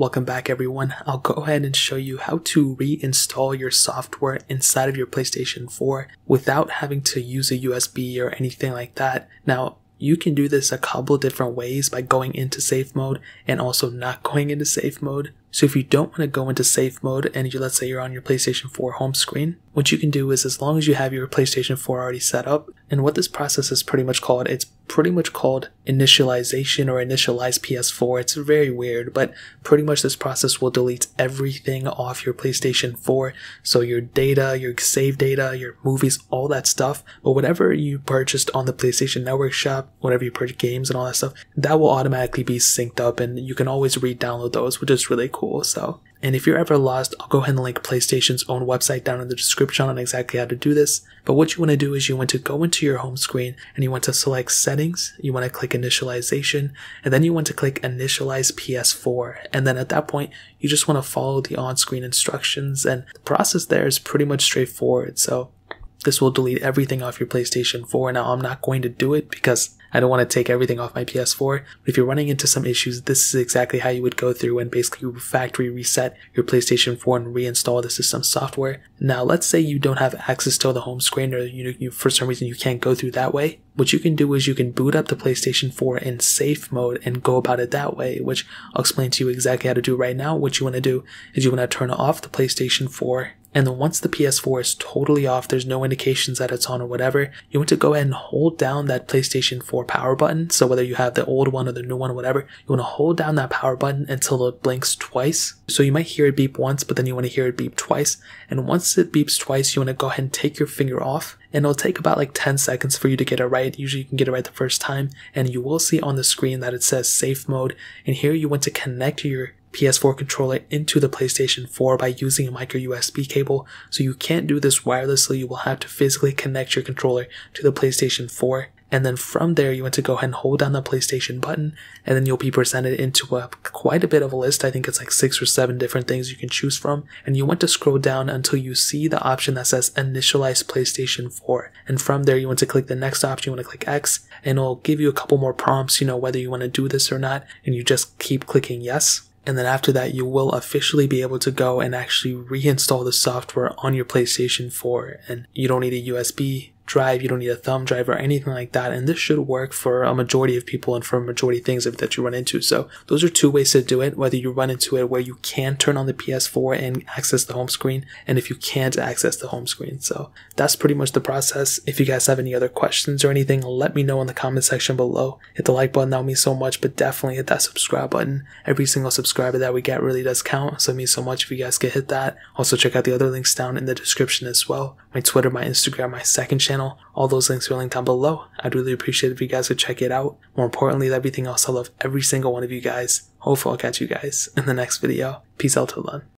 Welcome back everyone. I'll go ahead and show you how to reinstall your software inside of your PlayStation 4 without having to use a USB or anything like that. Now, you can do this a couple different ways by going into safe mode and also not going into safe mode. So if you don't want to go into safe mode and you let's say you're on your PlayStation 4 home screen, what you can do is as long as you have your PlayStation 4 already set up, and what this process is pretty much called, it's pretty much called initialization or initialize PS4. It's very weird, but pretty much this process will delete everything off your PlayStation 4. So your data, your save data, your movies, all that stuff. But whatever you purchased on the PlayStation Network shop, whatever you purchased games and all that stuff, that will automatically be synced up and you can always re-download those, which is really cool. So and if you're ever lost, I'll go ahead and link PlayStation's own website down in the description on exactly how to do this. But what you want to do is you want to go into your home screen and you want to select settings. You want to click initialization and then you want to click initialize PS4. And then at that point, you just want to follow the on-screen instructions and the process there is pretty much straightforward. So this will delete everything off your PlayStation 4. Now I'm not going to do it because I don't want to take everything off my PS4. But if you're running into some issues, this is exactly how you would go through and basically factory reset your PlayStation 4 and reinstall the system software. Now, let's say you don't have access to the home screen or you, you for some reason you can't go through that way. What you can do is you can boot up the PlayStation 4 in safe mode and go about it that way, which I'll explain to you exactly how to do right now. What you want to do is you want to turn off the PlayStation 4 and then once the PS4 is totally off, there's no indications that it's on or whatever, you want to go ahead and hold down that PlayStation 4 power button. So whether you have the old one or the new one, or whatever, you want to hold down that power button until it blinks twice. So you might hear it beep once, but then you want to hear it beep twice. And once it beeps twice, you want to go ahead and take your finger off and it'll take about like 10 seconds for you to get it right. Usually you can get it right the first time and you will see on the screen that it says safe mode. And here you want to connect your PS4 controller into the PlayStation 4 by using a micro USB cable. So you can't do this wirelessly. You will have to physically connect your controller to the PlayStation 4. And then from there, you want to go ahead and hold down the PlayStation button, and then you'll be presented into a quite a bit of a list. I think it's like six or seven different things you can choose from. And you want to scroll down until you see the option that says initialize PlayStation 4. And from there, you want to click the next option. You want to click X, and it'll give you a couple more prompts, you know, whether you want to do this or not. And you just keep clicking yes. And then after that, you will officially be able to go and actually reinstall the software on your PlayStation 4. And you don't need a USB drive, you don't need a thumb drive or anything like that. And this should work for a majority of people and for a majority of things that you run into. So those are two ways to do it. Whether you run into it where you can turn on the PS4 and access the home screen, and if you can't access the home screen. So that's pretty much the process. If you guys have any other questions or anything, let me know in the comment section below. Hit the like button, that would mean so much, but definitely hit that subscribe button. Every single subscriber that we get really does count. So it means so much if you guys could hit that. Also check out the other links down in the description as well. My Twitter, my Instagram, my second channel channel. All those links are linked down below. I'd really appreciate if you guys would check it out. More importantly, than everything else, I love every single one of you guys. Hopefully I'll catch you guys in the next video. Peace out till then.